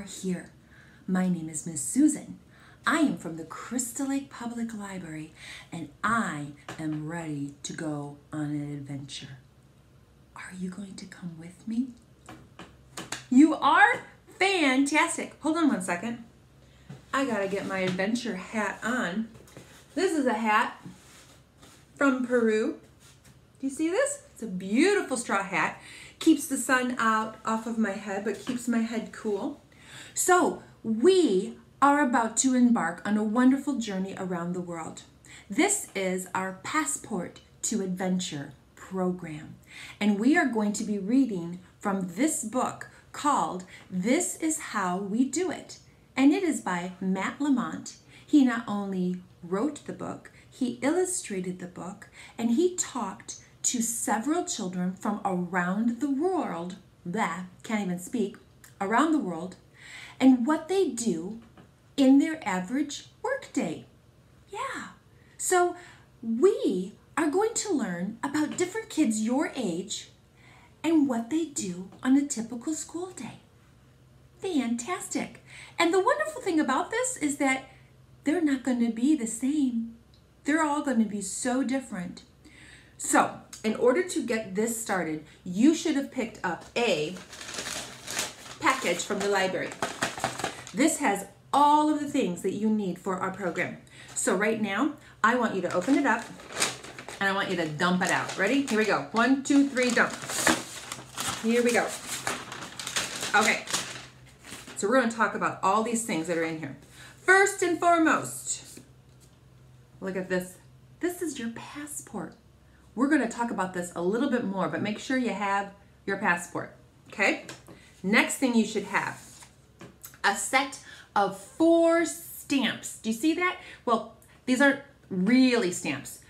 are here. My name is Miss Susan. I am from the Crystal Lake Public Library and I am ready to go on an adventure. Are you going to come with me? You are? Fantastic. Hold on one second. I gotta get my adventure hat on. This is a hat from Peru. Do you see this? It's a beautiful straw hat. Keeps the sun out off of my head, but keeps my head cool. So, we are about to embark on a wonderful journey around the world. This is our Passport to Adventure program, and we are going to be reading from this book called This is How We Do It, and it is by Matt Lamont. He not only wrote the book, he illustrated the book, and he talked to several children from around the world that can't even speak around the world and what they do in their average workday. Yeah. So we are going to learn about different kids your age and what they do on a typical school day. Fantastic. And the wonderful thing about this is that they're not going to be the same. They're all going to be so different. So, in order to get this started, you should have picked up a package from the library. This has all of the things that you need for our program. So right now, I want you to open it up and I want you to dump it out. Ready? Here we go. One, two, three, dump. Here we go. Okay. So we're going to talk about all these things that are in here. First and foremost, look at this. This is your passport. We're going to talk about this a little bit more, but make sure you have your passport. Okay? Next thing you should have a set of four stamps. Do you see that? Well, these aren't really stamps.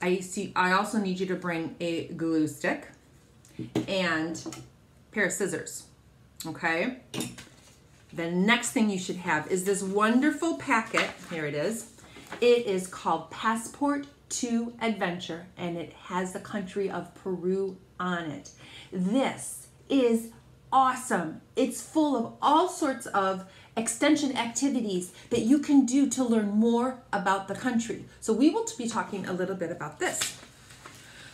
I see. I also need you to bring a glue stick and pair of scissors. Okay. The next thing you should have is this wonderful packet. Here it is. It is called Passport to Adventure and it has the country of Peru on it. This is awesome. It's full of all sorts of extension activities that you can do to learn more about the country. So we will be talking a little bit about this.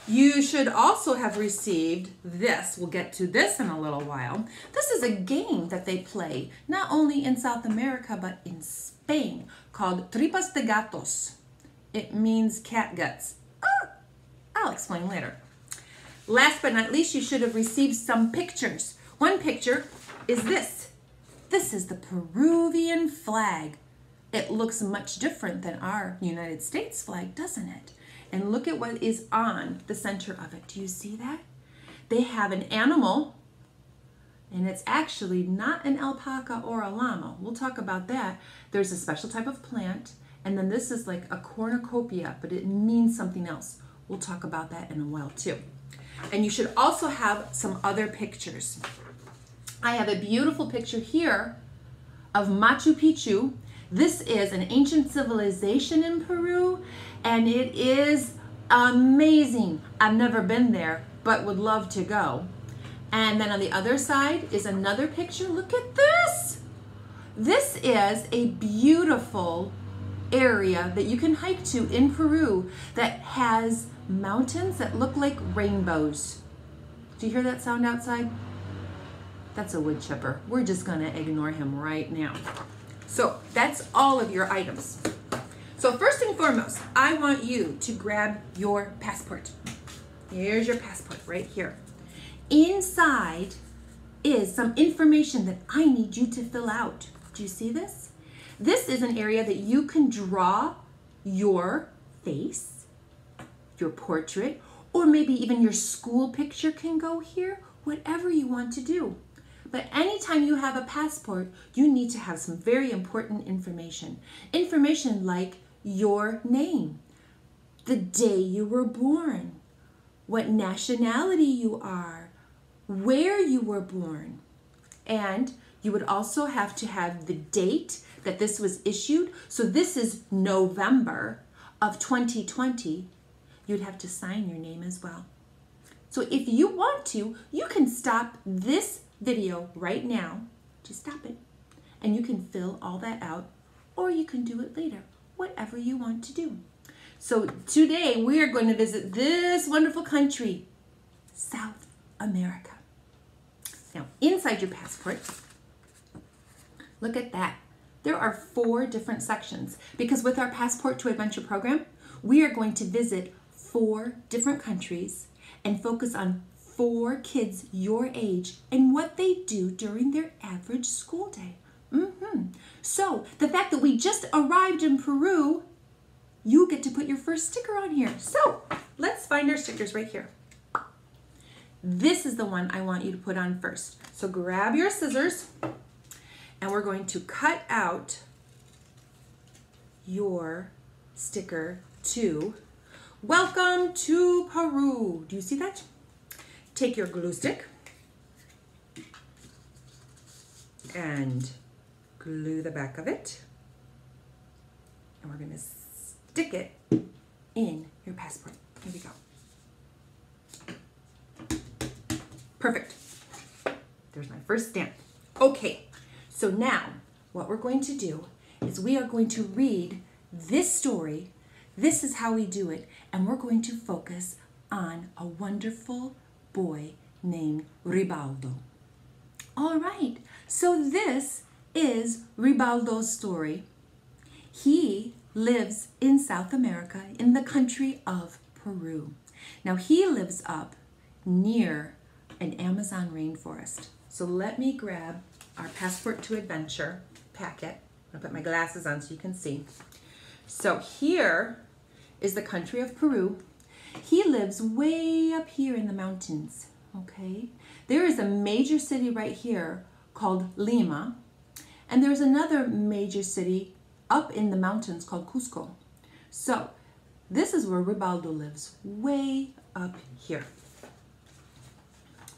You should also have received this. We'll get to this in a little while. This is a game that they play not only in South America but in Spain called Tripas de Gatos. It means cat guts. Ah, I'll explain later. Last but not least, you should have received some pictures. One picture is this. This is the Peruvian flag. It looks much different than our United States flag, doesn't it? And look at what is on the center of it. Do you see that? They have an animal, and it's actually not an alpaca or a llama. We'll talk about that. There's a special type of plant and then this is like a cornucopia, but it means something else. We'll talk about that in a while too. And you should also have some other pictures. I have a beautiful picture here of Machu Picchu. This is an ancient civilization in Peru, and it is amazing. I've never been there, but would love to go. And then on the other side is another picture. Look at this. This is a beautiful area that you can hike to in Peru that has mountains that look like rainbows. Do you hear that sound outside? That's a wood chipper. We're just gonna ignore him right now. So that's all of your items. So first and foremost, I want you to grab your passport. Here's your passport right here. Inside is some information that I need you to fill out. Do you see this? This is an area that you can draw your face, your portrait, or maybe even your school picture can go here, whatever you want to do. But anytime you have a passport, you need to have some very important information. Information like your name, the day you were born, what nationality you are, where you were born. And you would also have to have the date that this was issued. So this is November of 2020. You'd have to sign your name as well. So if you want to, you can stop this video right now. Just stop it. And you can fill all that out or you can do it later, whatever you want to do. So today we are going to visit this wonderful country, South America. Now, inside your passport, look at that. There are four different sections because with our Passport to Adventure program, we are going to visit four different countries and focus on four kids your age and what they do during their average school day. Mm-hmm. So, the fact that we just arrived in Peru, you get to put your first sticker on here. So, let's find our stickers right here. This is the one I want you to put on first. So, grab your scissors and we're going to cut out your sticker to Welcome to Peru. Do you see that? Take your glue stick and glue the back of it. And we're going to stick it in your passport. Here we go. Perfect. There's my first stamp. Okay, so now what we're going to do is we are going to read this story. This is how we do it. And we're going to focus on a wonderful boy named Ribaldo. All right, so this is Ribaldo's story. He lives in South America in the country of Peru. Now he lives up near an Amazon rainforest. So let me grab our Passport to Adventure packet. I'll put my glasses on so you can see. So here is the country of Peru. He lives way up here in the mountains, okay? There is a major city right here called Lima, and there's another major city up in the mountains called Cusco. So this is where Ribaldo lives, way up here.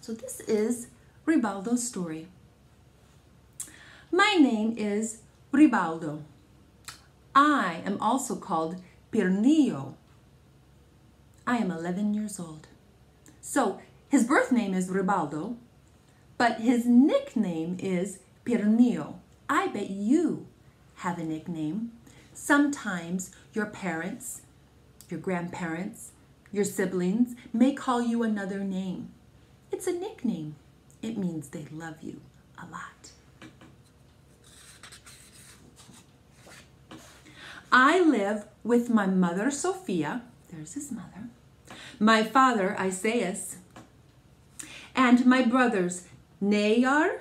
So this is Ribaldo's story. My name is Ribaldo. I am also called Pirnio. I am 11 years old. So his birth name is Ribaldo, but his nickname is Pirnio. I bet you have a nickname. Sometimes your parents, your grandparents, your siblings may call you another name. It's a nickname. It means they love you a lot. I live with my mother, Sophia. There's his mother. My father, Isaias. And my brothers, Nayar,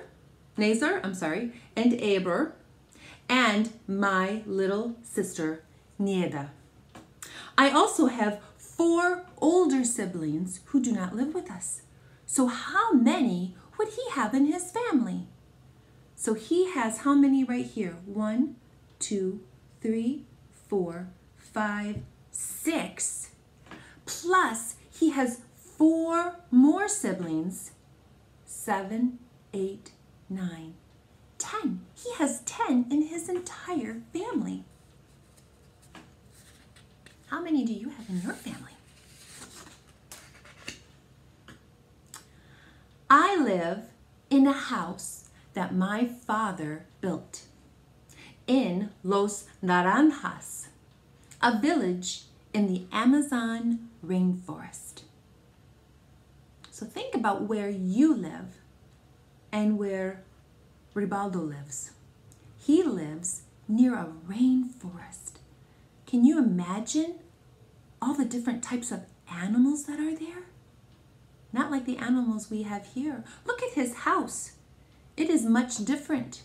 Nazar, I'm sorry, and Aber, and my little sister, Nieda. I also have four older siblings who do not live with us. So how many would he have in his family? So he has how many right here? One, two, three, four, five, six. Plus he has four more siblings. Seven, eight, nine, ten. He has ten in his entire family. How many do you have in your family? I live in a house that my father built in Los Naranjas, a village in the Amazon rainforest. So think about where you live and where Ribaldo lives. He lives near a rainforest. Can you imagine all the different types of animals that are there? Not like the animals we have here. Look at his house. It is much different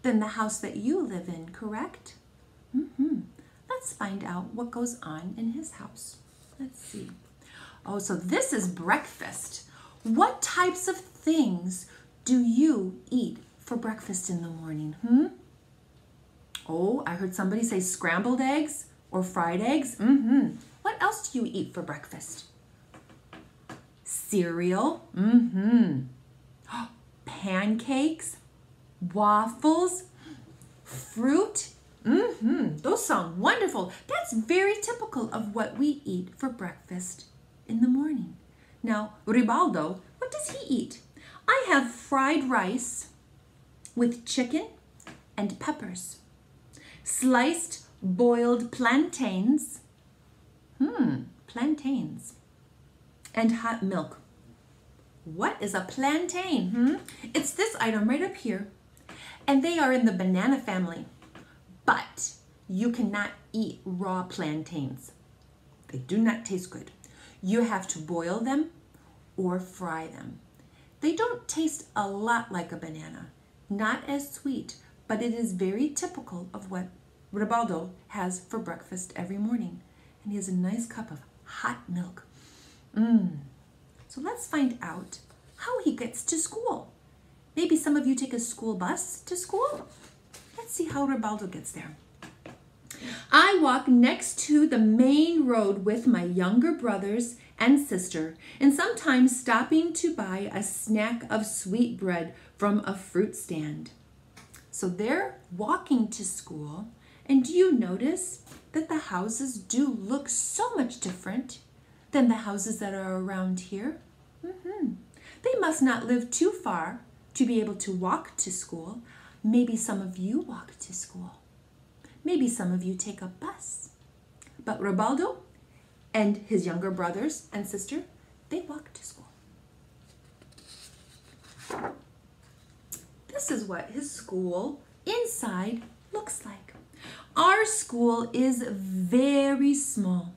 than the house that you live in, correct? Mm-hmm. Let's find out what goes on in his house. Let's see. Oh, so this is breakfast. What types of things do you eat for breakfast in the morning? Hmm? Oh, I heard somebody say scrambled eggs or fried eggs. Mm-hmm. What else do you eat for breakfast? Cereal. Mm-hmm. Pancakes, waffles, fruit. Mm-hmm. Those sound wonderful. That's very typical of what we eat for breakfast in the morning. Now, Ribaldo, what does he eat? I have fried rice with chicken and peppers, sliced boiled plantains, hmm, plantains, and hot milk. What is a plantain? Hmm? It's this item right up here, and they are in the banana family, but you cannot eat raw plantains. They do not taste good. You have to boil them or fry them. They don't taste a lot like a banana, not as sweet, but it is very typical of what Ribaldo has for breakfast every morning. And he has a nice cup of hot milk. Mmm. So let's find out how he gets to school. Maybe some of you take a school bus to school. Let's see how Ribaldo gets there. I walk next to the main road with my younger brothers and sister, and sometimes stopping to buy a snack of sweet bread from a fruit stand. So they're walking to school, and do you notice that the houses do look so much different than the houses that are around here? Mm-hmm. They must not live too far to be able to walk to school. Maybe some of you walk to school. Maybe some of you take a bus. But Ribaldo and his younger brothers and sister, they walk to school. This is what his school inside looks like. Our school is very small.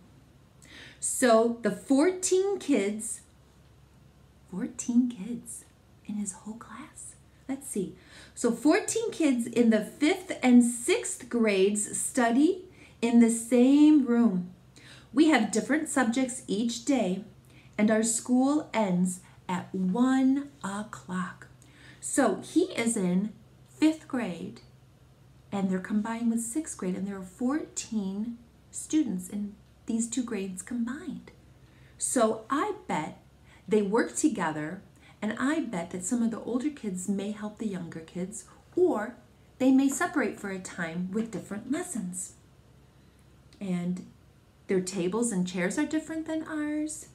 So the 14 kids, 14 kids in his whole class. Let's see. So 14 kids in the fifth and sixth grades study in the same room. We have different subjects each day, and our school ends at 1 o'clock. So he is in fifth grade, and they're combined with sixth grade, and there are 14 students in these two grades combined. So I bet they work together, and I bet that some of the older kids may help the younger kids, or they may separate for a time with different lessons. And their tables and chairs are different than ours.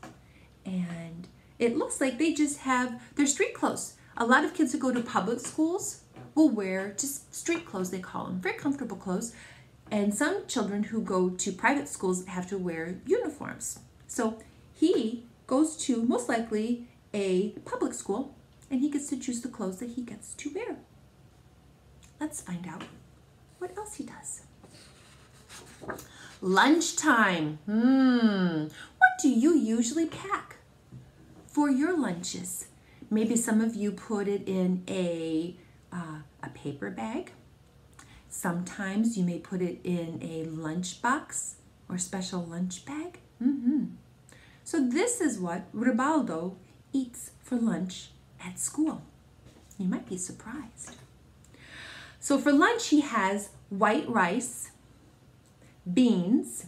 And it looks like they just have their street clothes. A lot of kids who go to public schools will wear just street clothes, they call them, very comfortable clothes. And some children who go to private schools have to wear uniforms. So he goes to most likely a public school and he gets to choose the clothes that he gets to wear. Let's find out what else he does. Lunchtime. Hmm. What do you usually pack for your lunches? Maybe some of you put it in a, uh, a paper bag. Sometimes you may put it in a lunch box or special lunch bag. Mm-hmm. So this is what Ribaldo eats for lunch at school. You might be surprised. So for lunch, he has white rice, beans,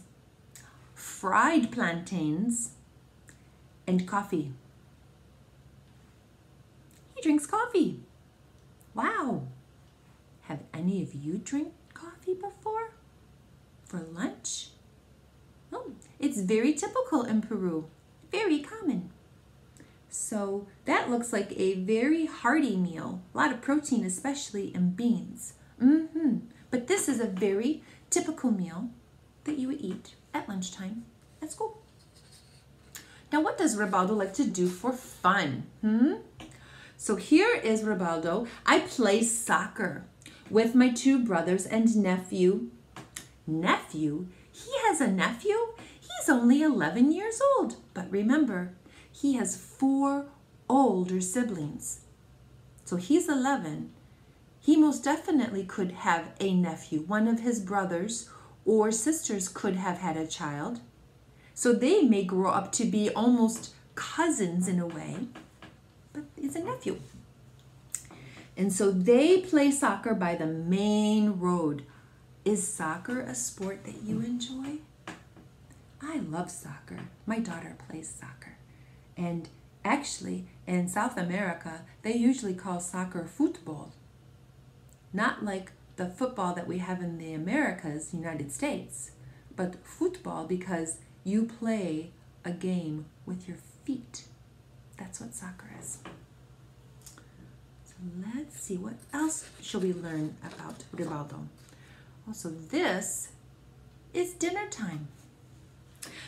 fried plantains, and coffee. He drinks coffee. Wow. Have any of you drank coffee before? For lunch? Oh, it's very typical in Peru. Very common. So that looks like a very hearty meal. A lot of protein, especially in beans. Mm-hmm. But this is a very typical meal that you would eat at lunchtime at school. Now, what does Ribaldo like to do for fun? Hmm? So here is Ribaldo. I play soccer with my two brothers and nephew. Nephew? He has a nephew? He's only 11 years old. But remember, he has four older siblings. So he's 11. He most definitely could have a nephew, one of his brothers or sisters could have had a child. So they may grow up to be almost cousins in a way, but it's a nephew. And so they play soccer by the main road. Is soccer a sport that you enjoy? I love soccer. My daughter plays soccer. And actually, in South America, they usually call soccer football. Not like the football that we have in the Americas, United States, but football because you play a game with your feet. That's what soccer is. So let's see, what else shall we learn about Ribaldo? Also, this is dinner time.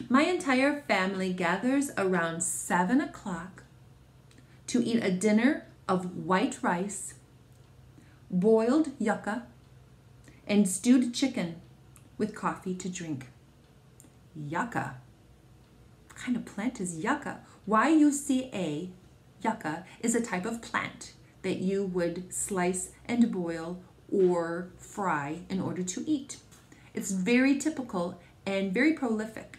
My entire family gathers around 7 o'clock to eat a dinner of white rice, boiled yucca, and stewed chicken with coffee to drink. Yucca. What kind of plant is yucca? Y-U-C-A, yucca, is a type of plant that you would slice and boil or fry in order to eat. It's very typical and very prolific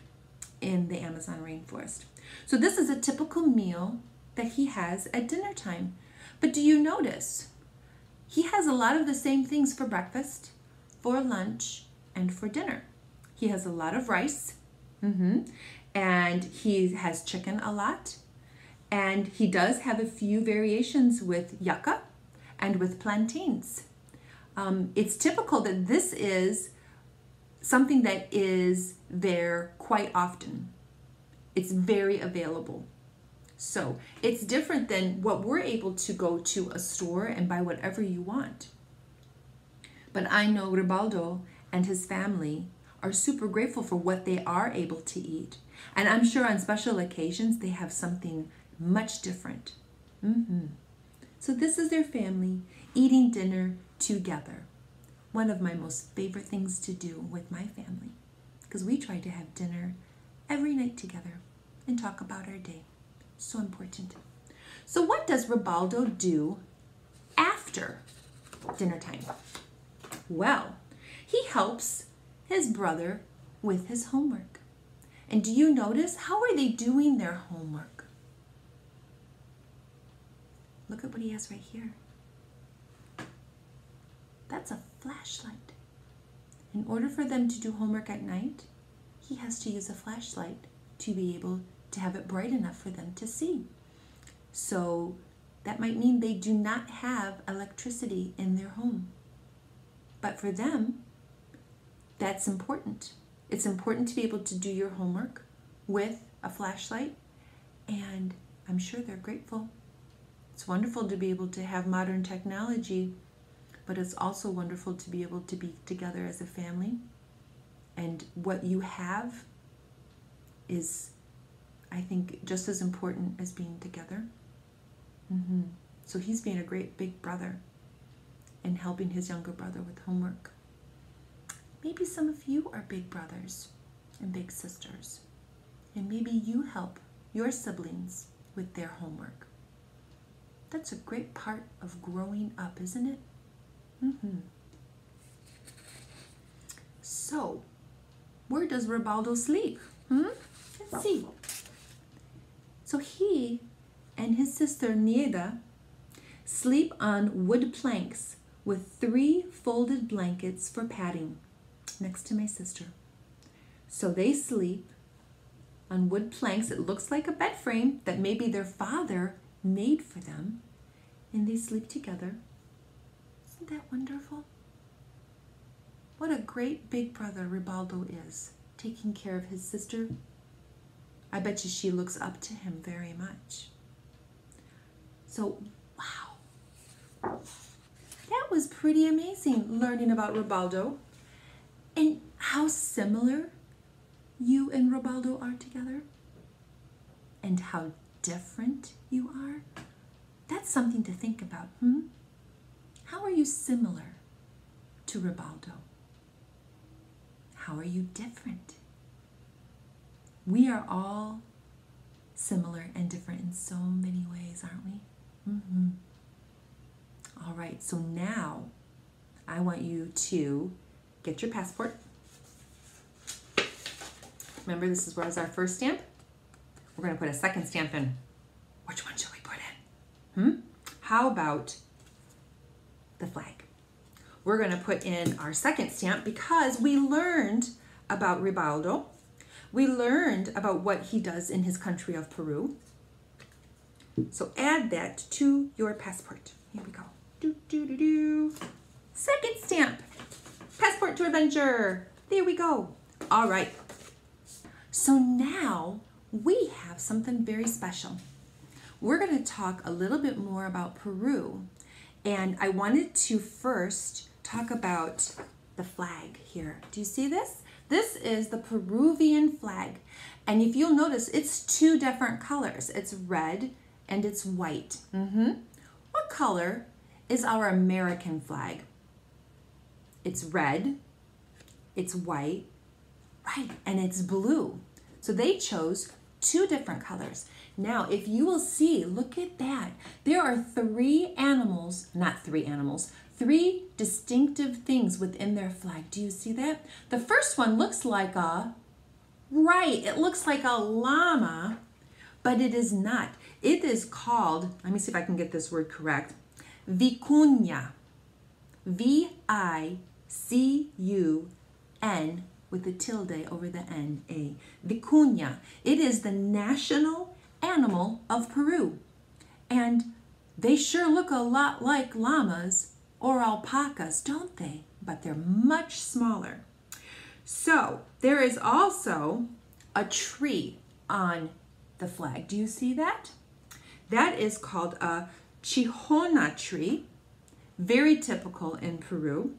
in the Amazon rainforest. So this is a typical meal that he has at dinner time. But do you notice? He has a lot of the same things for breakfast, for lunch, and for dinner. He has a lot of rice, mm-hmm, and he has chicken a lot, and he does have a few variations with yucca and with plantains. Um, it's typical that this is something that is there quite often. It's very available. So it's different than what we're able to go to a store and buy whatever you want. But I know Ribaldo and his family are super grateful for what they are able to eat. And I'm sure on special occasions they have something much different. Mm-hmm. So this is their family eating dinner together. One of my most favorite things to do with my family because we try to have dinner every night together and talk about our day. So important. So what does Ribaldo do after dinner time? Well, he helps his brother with his homework. And do you notice how are they doing their homework? Look at what he has right here. That's a flashlight. In order for them to do homework at night, he has to use a flashlight to be able to have it bright enough for them to see. So that might mean they do not have electricity in their home. But for them, that's important. It's important to be able to do your homework with a flashlight, and I'm sure they're grateful. It's wonderful to be able to have modern technology, but it's also wonderful to be able to be together as a family. And what you have is, I think, just as important as being together. Mm-hmm. So he's being a great big brother and helping his younger brother with homework. Maybe some of you are big brothers and big sisters, and maybe you help your siblings with their homework. That's a great part of growing up, isn't it? Mm-hmm. So, where does Ribaldo sleep? Hmm? Let's see. So he and his sister Nieda sleep on wood planks with three folded blankets for padding next to my sister. So they sleep on wood planks. It looks like a bed frame that maybe their father made for them, and they sleep together. Isn't that wonderful? What a great big brother Ribaldo is, taking care of his sister. I bet you she looks up to him very much. So, wow. That was pretty amazing learning about Ribaldo and how similar you and Ribaldo are together and how different you are. That's something to think about, hmm? How are you similar to Ribaldo? How are you different? We are all similar and different in so many ways, aren't we? Mm-hmm. All right, so now I want you to get your passport. Remember, this is where was our first stamp. We're going to put a second stamp in. Which one should we put in? Hmm? How about the flag? We're going to put in our second stamp because we learned about Ribaldo. We learned about what he does in his country of Peru. So add that to your passport. Here we go. Do, do, do, do. Second stamp. Passport to adventure. There we go. All right. So now we have something very special. We're going to talk a little bit more about Peru And I wanted to first talk about the flag here. Do you see this? This is the Peruvian flag. And if you'll notice, it's two different colors. It's red and it's white. Mm-hmm. What color is our American flag? It's red, it's white, right, and it's blue. So they chose two different colors. Now, if you will see, look at that. There are three animals, not three animals, three distinctive things within their flag. Do you see that? The first one looks like a, right, it looks like a llama, but it is not. It is called, let me see if I can get this word correct, vicuña. V I C U N with a tilde over the N, A. Vicuña. It is the national animal of Peru. And they sure look a lot like llamas or alpacas, don't they? But they're much smaller. So there is also a tree on the flag. Do you see that? That is called a cinchona tree, very typical in Peru.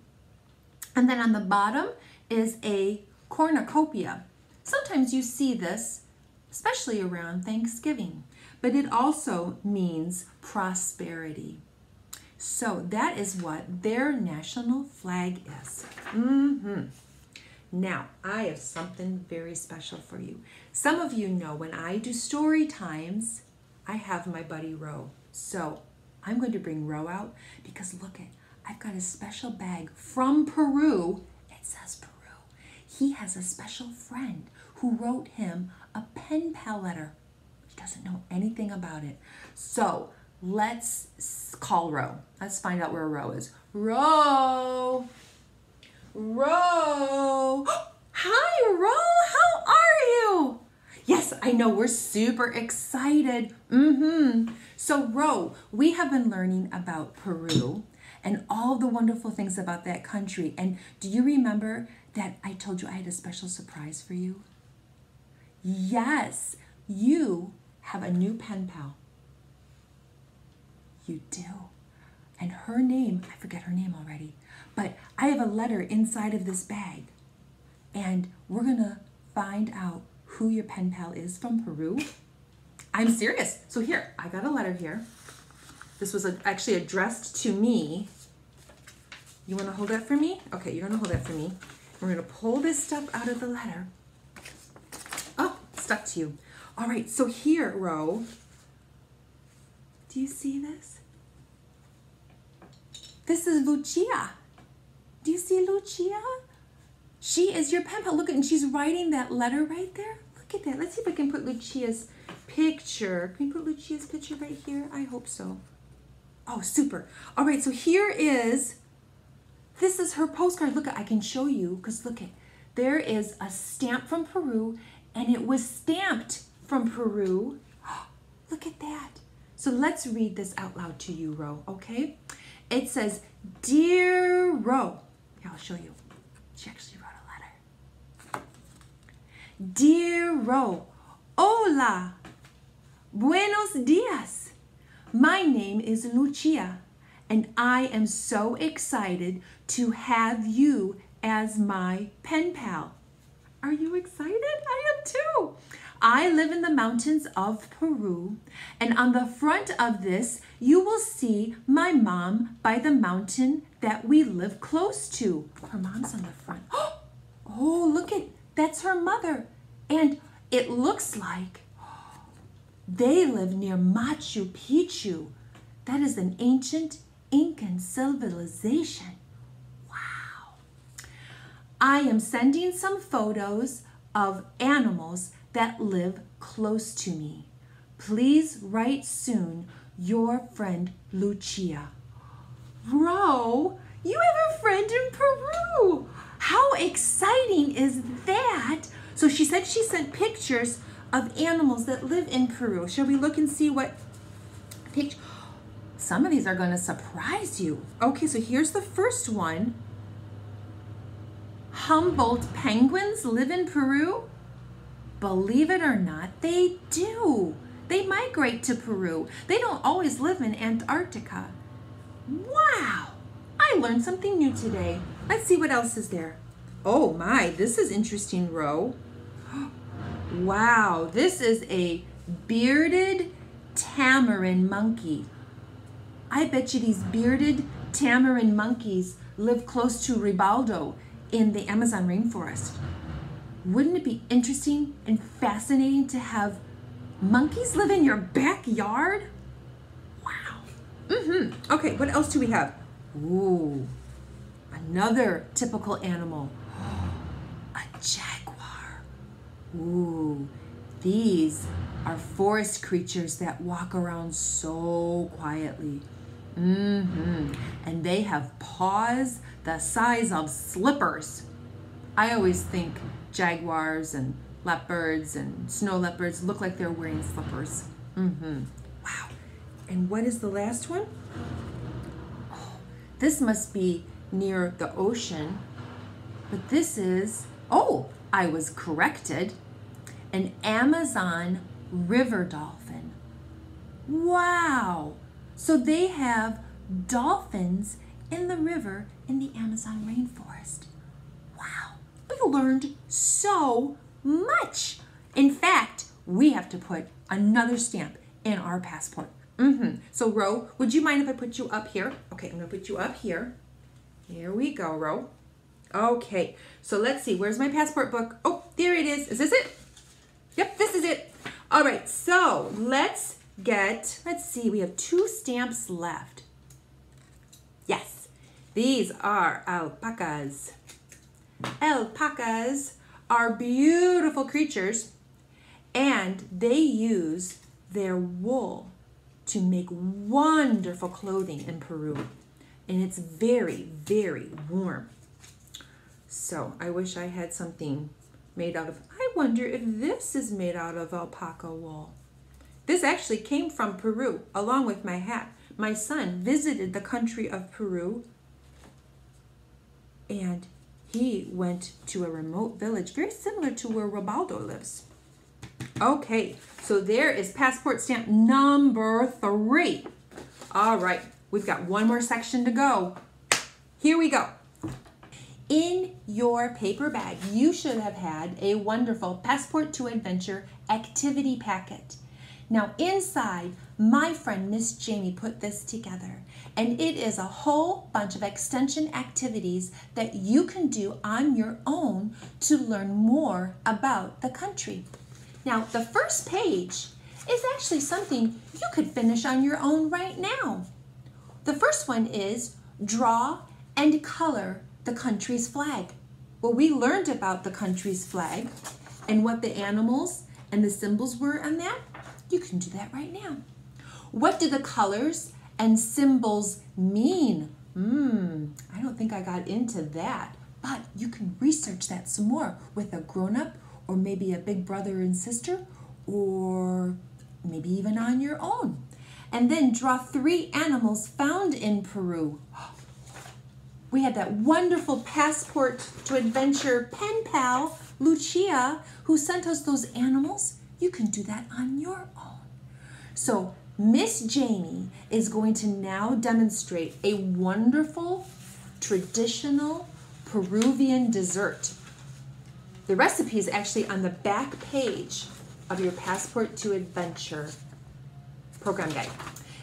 And then on the bottom is a cornucopia. Sometimes you see this, especially around Thanksgiving, but it also means prosperity. So that is what their national flag is. Mm-hmm. Now, I have something very special for you. Some of you know when I do story times, I have my buddy Ro. So I'm going to bring Ro out because look at, I've got a special bag from Peru. It says Peru. He has a special friend who wrote him a pen pal letter. He doesn't know anything about it. So let's call Ro. Let's find out where Ro is. Ro! Ro! Hi, Ro! How are you? Yes, I know, we're super excited. Mm-hmm. So, Ro, we have been learning about Peru and all the wonderful things about that country. And do you remember that I told you I had a special surprise for you? Yes, you have a new pen pal. You do. And her name, I forget her name already, but I have a letter inside of this bag. And we're going to find out who your pen pal is from Peru. I'm serious. So here, I got a letter here. This was a, actually addressed to me. You want to hold that for me? Okay, you're going to hold that for me. We're going to pull this stuff out of the letter. Oh, stuck to you. All right, so here, Ro, do you see this? This is Lucia. Do you see Lucia? She is your pen pal. Look at, and she's writing that letter right there. Look at that. Let's see if I can put Lucia's picture. Can you put Lucia's picture right here? I hope so. Oh, super. All right, so here is, this is her postcard. Look, I can show you, because look at, there is a stamp from Peru, and it was stamped from Peru. Look at that. So let's read this out loud to you, Ro, okay? It says, Dear Ro, here, I'll show you. She actually wrote a letter. Dear Ro, hola, buenos dias. My name is Lucia, and I am so excited to have you as my pen pal. Are you excited? I am too. I live in the mountains of Peru, and on the front of this, you will see my mom by the mountain that we live close to. Her mom's on the front. Oh, look at that's her mother. And it looks like they live near Machu Picchu. That is an ancient Incan civilization. Wow. I am sending some photos of animals that live close to me. Please write soon, your friend Lucia. Ro, you have a friend in Peru. How exciting is that? So she said she sent pictures of animals that live in Peru. Shall we look and see what picture? Some of these are to surprise you. Okay, so here's the first one. Humboldt penguins live in Peru? Believe it or not, they do. They migrate to Peru. They don't always live in Antarctica. Wow, I learned something new today. Let's see what else is there. Oh my, this is interesting, Ro. Wow, this is a bearded tamarin monkey. I bet you these bearded tamarin monkeys live close to Ribaldo in the Amazon rainforest. Wouldn't it be interesting and fascinating to have monkeys live in your backyard? Wow. Mm-hmm. Okay, what else do we have? Ooh, another typical animal. A jaguar. Ooh, these are forest creatures that walk around so quietly. Mm-hmm. And they have paws the size of slippers. I always think jaguars and leopards and snow leopards look like they're wearing slippers. Mm-hmm. Wow. And what is the last one? Oh, this must be near the ocean. But this is, oh, I was corrected. An Amazon river dolphin. Wow. So they have dolphins in the river in the Amazon rainforest. We learned so much. In fact, we have to put another stamp in our passport. Mm-hmm. So, Ro, would you mind if I put you up here? Okay, I'm going to put you up here. Here we go, Ro. Okay, so let's see. Where's my passport book? Oh, there it is. Is this it? Yep, this is it. All right, so let's get, let's see, we have two stamps left. Yes, these are alpacas. Alpacas are beautiful creatures and they use their wool to make wonderful clothing in Peru. And it's very, very warm. So I wish I had something made out of, I wonder if this is made out of alpaca wool. This actually came from Peru, along with my hat. My son visited the country of Peru and he went to a remote village very similar to where Ribaldo lives. Okay, so there is passport stamp number three. All right, we've got one more section to go. Here we go. In your paper bag, you should have had a wonderful Passport to Adventure activity packet. Now inside, my friend Miss Jamie put this together and it is a whole bunch of extension activities that you can do on your own to learn more about the country. Now the first page is actually something you could finish on your own right now. The first one is draw and color the country's flag. Well, we learned about the country's flag and what the animals and the symbols were on that. You can do that right now. What do the colors and symbols mean? Hmm, I don't think I got into that, but you can research that some more with a grown-up or maybe a big brother and sister or maybe even on your own. And then draw three animals found in Peru. We had that wonderful passport to adventure pen pal, Lucia, who sent us those animals. You can do that on your own. So Miss Jamie is going to now demonstrate a wonderful traditional Peruvian dessert. The recipe is actually on the back page of your Passport to Adventure program guide.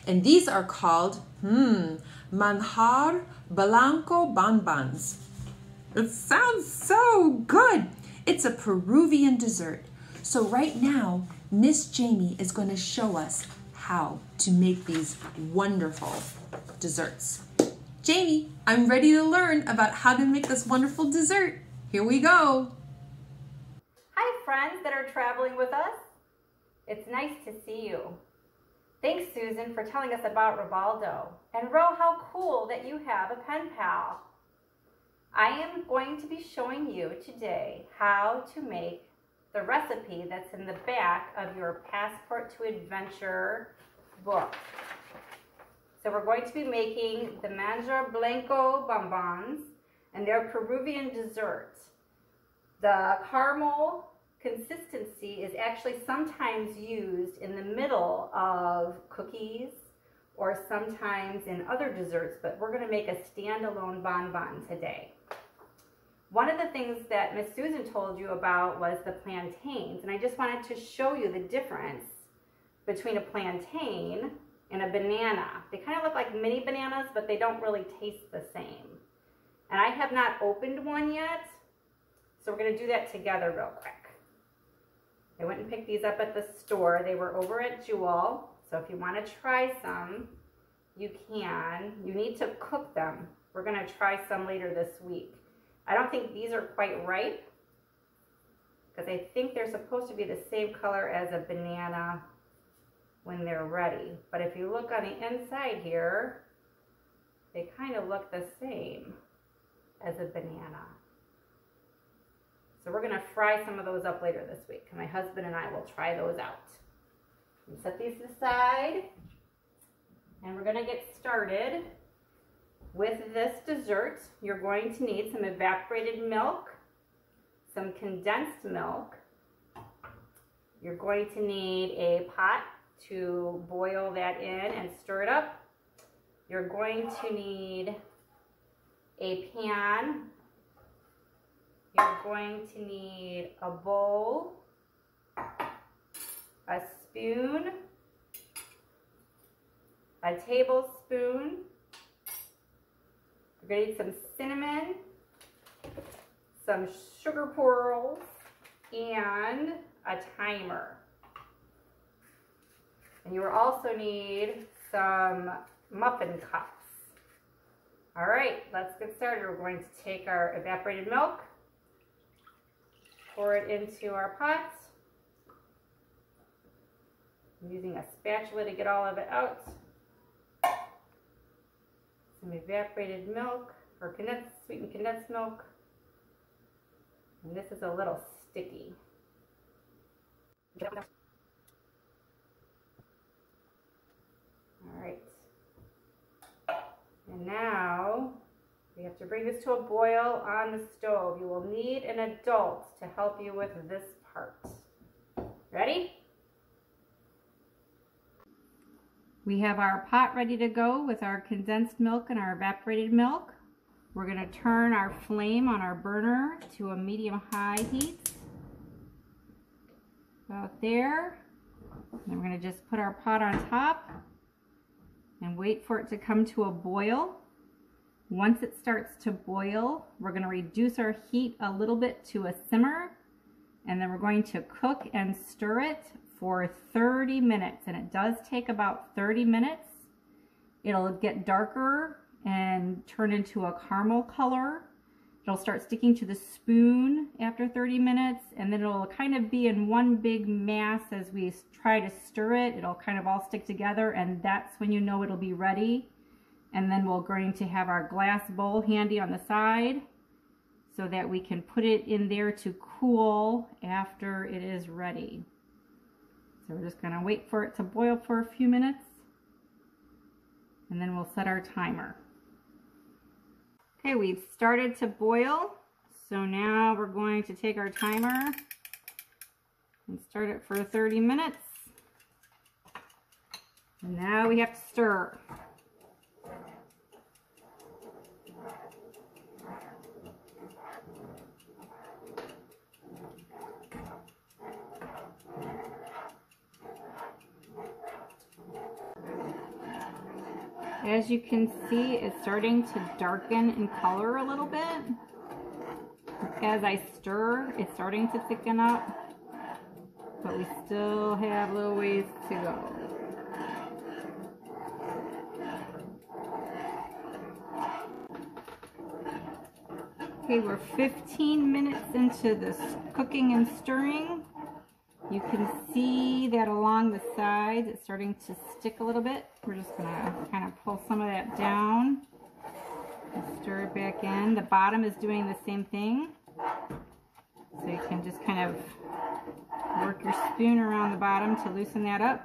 And these are called, hmm, manjar blanco bonbons. It sounds so good. It's a Peruvian dessert. So right now, Miss Jamie is going to show us how to make these wonderful desserts. Jamie, I'm ready to learn about how to make this wonderful dessert. Here we go. Hi friends that are traveling with us. It's nice to see you. Thanks Susan for telling us about Ribaldo. And Ro, how cool that you have a pen pal. I am going to be showing you today how to make the recipe that's in the back of your Passport to Adventure book. So we're going to be making the Manjar Blanco bonbons, and they're Peruvian desserts. The caramel consistency is actually sometimes used in the middle of cookies or sometimes in other desserts, but we're gonna make a standalone bonbon today. One of the things that Miss Susan told you about was the plantains, and I just wanted to show you the difference between a plantain and a banana. They kind of look like mini bananas, but they don't really taste the same. And I have not opened one yet, so we're gonna do that together real quick. I went and picked these up at the store. They were over at Jewel. So if you want to try some, you can. You need to cook them. We're going to try some later this week. I don't think these are quite ripe because I think they're supposed to be the same color as a banana when they're ready. But if you look on the inside here, they kind of look the same as a banana. So we're going to fry some of those up later this week. My husband and I will try those out set these aside. And we're gonna get started with this dessert. You're going to need some evaporated milk, some condensed milk. You're going to need a pot to boil that in and stir it up. You're going to need a pan. You're going to need a bowl, a spoon, a tablespoon. We're going to need some cinnamon, some sugar pearls, and a timer. And you will also need some muffin cups. All right, let's get started. We're going to take our evaporated milk, pour it into our pot. I'm using a spatula to get all of it out. Some evaporated milk or condensed, sweetened condensed milk. And this is a little sticky. All right. And now we have to bring this to a boil on the stove. You will need an adult to help you with this part. Ready? We have our pot ready to go with our condensed milk and our evaporated milk. We're going to turn our flame on our burner to a medium-high heat. About there. And we're going to just put our pot on top and wait for it to come to a boil. Once it starts to boil, we're going to reduce our heat a little bit to a simmer and then we're going to cook and stir it for 30 minutes and it does take about 30 minutes. It'll get darker and turn into a caramel color. It'll start sticking to the spoon after 30 minutes and then it'll kind of be in one big mass as we try to stir it. It'll kind of all stick together and that's when you know it'll be ready. And then we're going to have our glass bowl handy on the side so that we can put it in there to cool after it is ready. So we're just going to wait for it to boil for a few minutes and then we'll set our timer. Okay, we've started to boil. So now we're going to take our timer and start it for 30 minutes. And now we have to stir. As you can see, it's starting to darken in color a little bit. As I stir, it's starting to thicken up, but we still have a little ways to go. Okay, we're 15 minutes into this cooking and stirring. You can see that along the sides, it's starting to stick a little bit. We're just gonna kind of pull some of that down and stir it back in. The bottom is doing the same thing. So you can just kind of work your spoon around the bottom to loosen that up.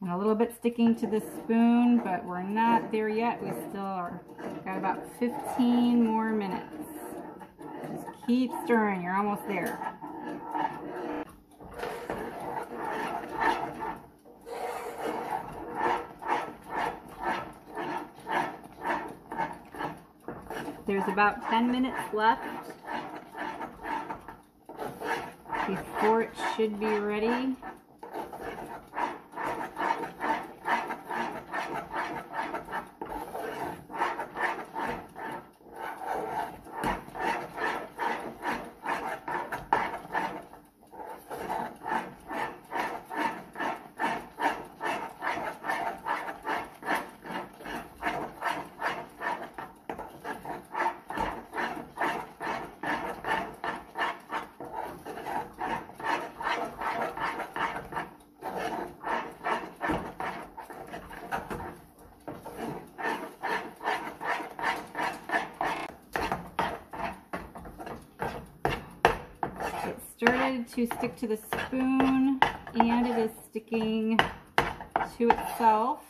And a little bit sticking to the spoon, but we're not there yet. We still are, got about 15 more minutes. Just keep stirring, you're almost there. There's about 10 minutes left before it should be ready. started to stick to the spoon and it is sticking to itself.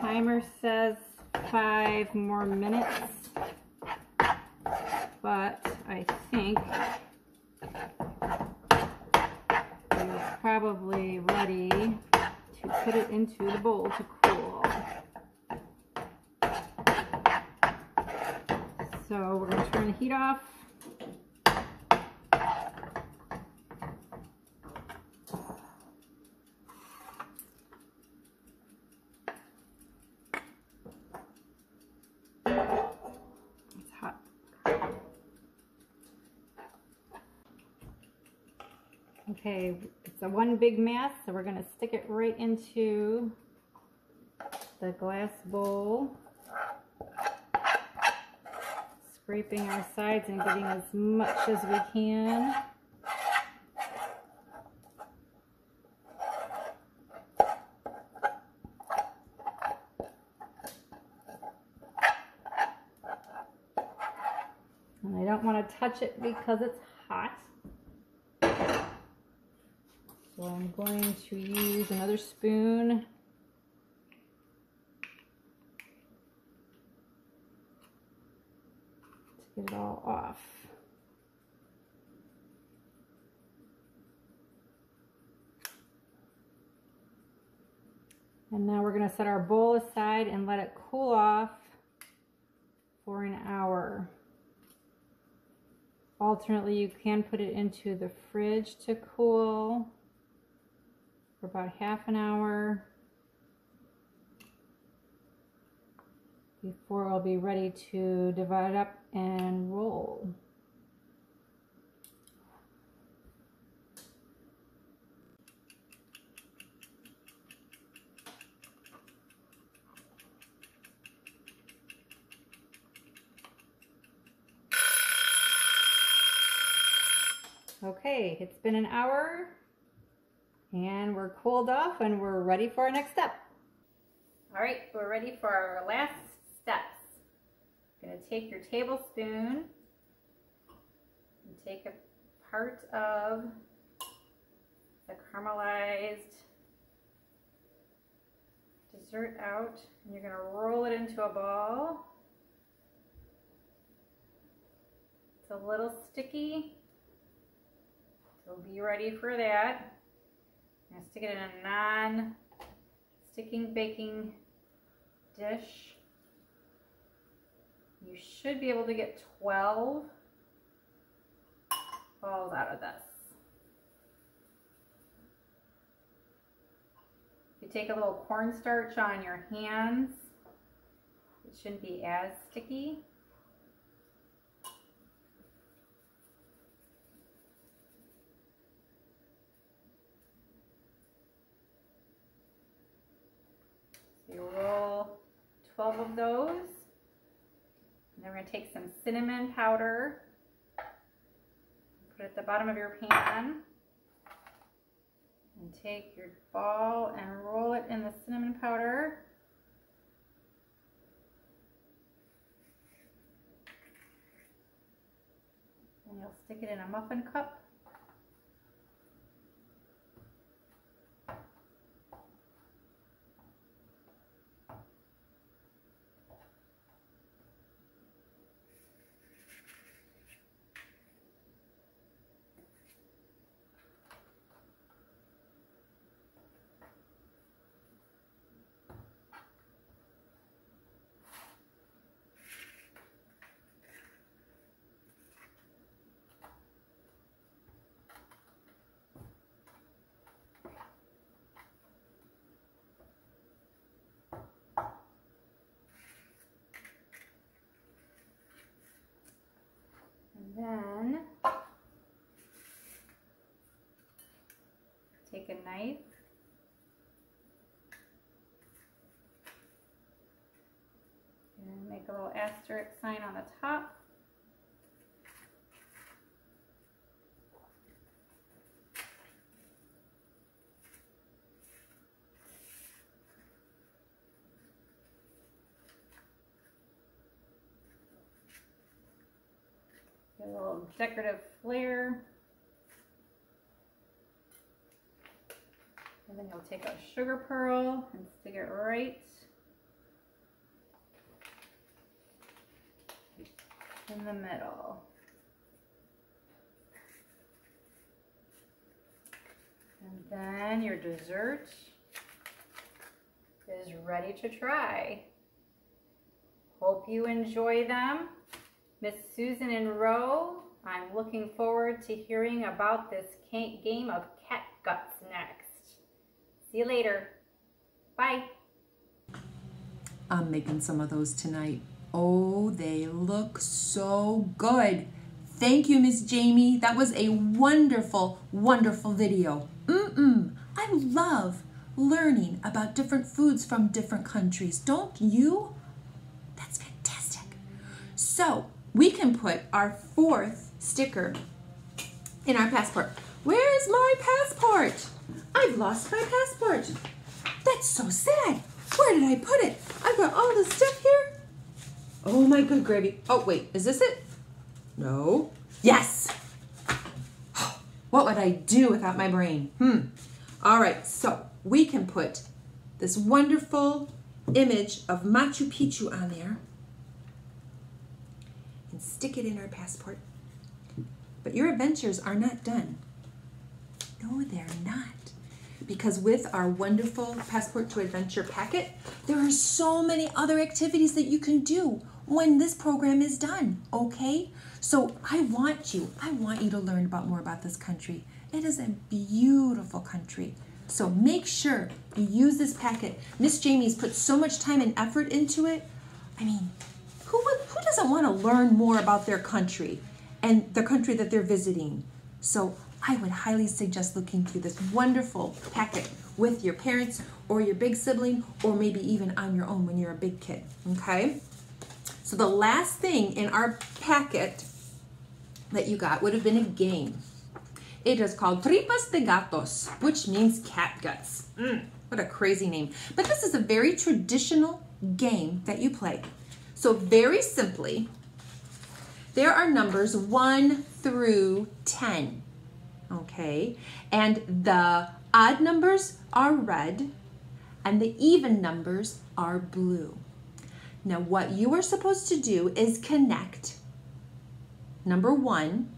Timer says five more minutes, but I think it's probably ready to put it into the bowl to cool. So we're going to turn the heat off. Okay, it's a one big mass, so we're going to stick it right into the glass bowl. Scraping our sides and getting as much as we can. And I don't want to touch it because it's hot. So I'm going to use another spoon. To get it all off. And now we're going to set our bowl aside and let it cool off for an hour. Alternately, you can put it into the fridge to cool for about half an hour before I'll be ready to divide up and roll. Okay, it's been an hour and we're cooled off and we're ready for our next step. All right, we're ready for our last steps. You're gonna take your tablespoon and take a part of the caramelized dessert out and you're gonna roll it into a ball. It's a little sticky, so be ready for that. I'm gonna stick it in a non-sticking baking dish. You should be able to get 12 balls out of this. You take a little cornstarch on your hands, it shouldn't be as sticky. You roll 12 of those. And then we're going to take some cinnamon powder, put it at the bottom of your pan, and take your ball and roll it in the cinnamon powder. And you'll stick it in a muffin cup. then take a knife. And make a little asterisk sign on the top. Get a little decorative flare. And then you'll take a sugar pearl and stick it right in the middle. And then your dessert is ready to try. Hope you enjoy them. Miss Susan and Roe, I'm looking forward to hearing about this game of cat guts next. See you later. Bye. I'm making some of those tonight. Oh, they look so good. Thank you, Miss Jamie. That was a wonderful, wonderful video. Mm-mm. I love learning about different foods from different countries. Don't you? That's fantastic. So we can put our fourth sticker in our passport. Where's my passport? I've lost my passport. That's so sad. Where did I put it? I've got all this stuff here. Oh my good gravy. Oh, wait, is this it? No. Yes. What would I do without my brain? Hmm. All right, so we can put this wonderful image of Machu Picchu on there stick it in our passport. But your adventures are not done. No, they're not. Because with our wonderful Passport to Adventure packet, there are so many other activities that you can do when this program is done, okay? So I want you, I want you to learn about more about this country. It is a beautiful country. So make sure you use this packet. Miss Jamie's put so much time and effort into it. I mean, who, would, who doesn't want to learn more about their country and the country that they're visiting? So I would highly suggest looking through this wonderful packet with your parents or your big sibling or maybe even on your own when you're a big kid, okay? So the last thing in our packet that you got would have been a game. It is called Tripas de Gatos, which means cat guts. Mm, what a crazy name. But this is a very traditional game that you play. So very simply, there are numbers 1 through 10 okay? And the odd numbers are red and the even numbers are blue. Now what you are supposed to do is connect number one,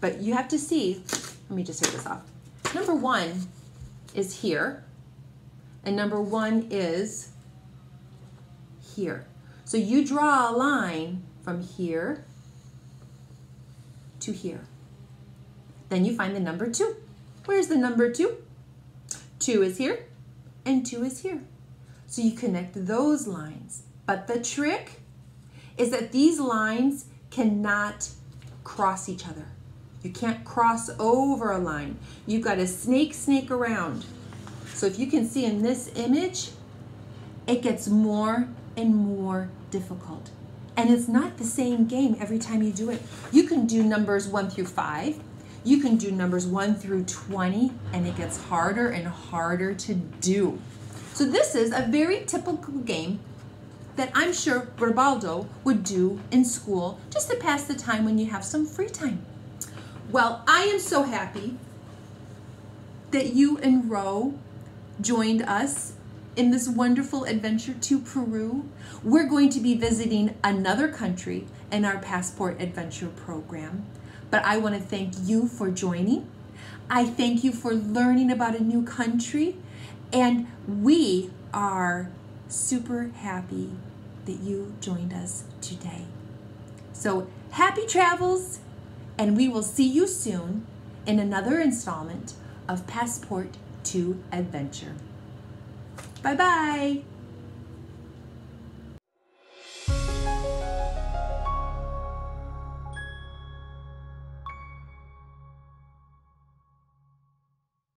but you have to see, let me just take this off. Number one is here and number one is here. So you draw a line from here to here. Then you find the number two. Where's the number two? Two is here and two is here. So you connect those lines. But the trick is that these lines cannot cross each other. You can't cross over a line. You've got to snake, snake around. So if you can see in this image, it gets more and more difficult. And it's not the same game every time you do it. You can do numbers one through five, you can do numbers 1 through 20 and it gets harder and harder to do. So this is a very typical game that I'm sure Ribaldo would do in school just to pass the time when you have some free time. Well, I am so happy that you and Ro joined us in this wonderful adventure to Peru. We're going to be visiting another country in our Passport Adventure program. But I want to thank you for joining. I thank you for learning about a new country. And we are super happy that you joined us today. So happy travels, and we will see you soon in another installment of Passport to Adventure. Bye bye.